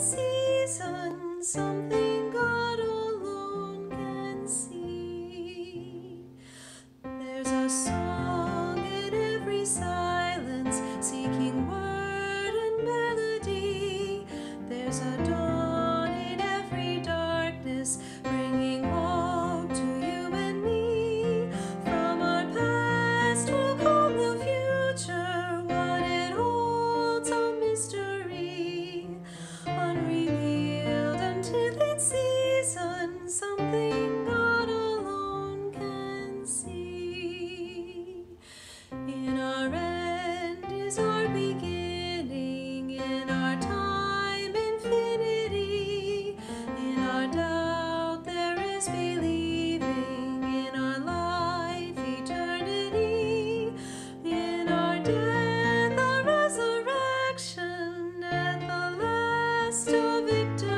season, something God alone can see. There's a song in every silence, seeking word and melody. There's a little